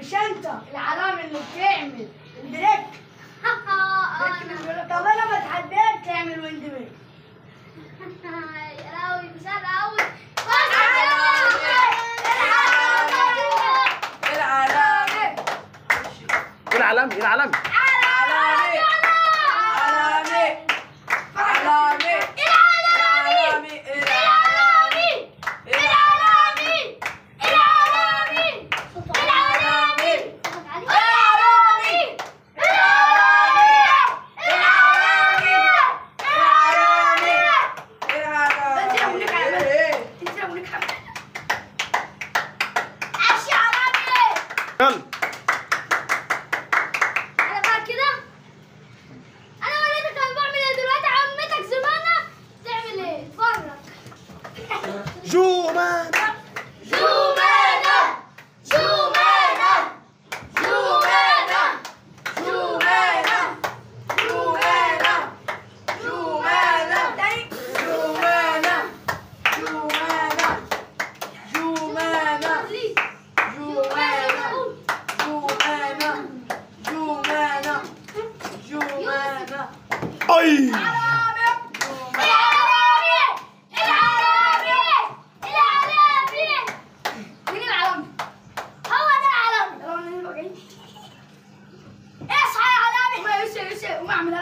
مش انت. الحرام اللي بتعمل. البريك طب أنا ما اتحداك تعمل ويند بريك قوي مش إيه العلامة؟ إيه العلامة؟ يلا. أنا كده. أنا وريتك أنا بعمل إيه دلوقتي؟ عمتك زمانة تعمل إيه؟ اتفرج جومان العربي. اعمل